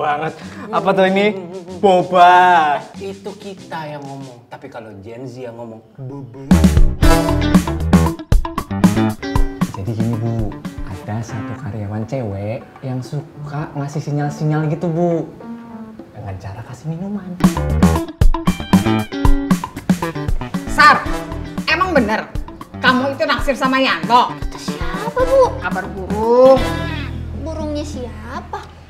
banget. Apa tuh ini? Boba. Itu kita yang ngomong, tapi kalau Gen Z yang ngomong bubu. Jadi gini bu, ada satu karyawan cewek yang suka ngasih sinyal-sinyal gitu bu. Dengan cara kasih minuman. Sar, emang bener kamu itu naksir sama Yanto? Itu siapa bu? Kabar burung. Burungnya siapa?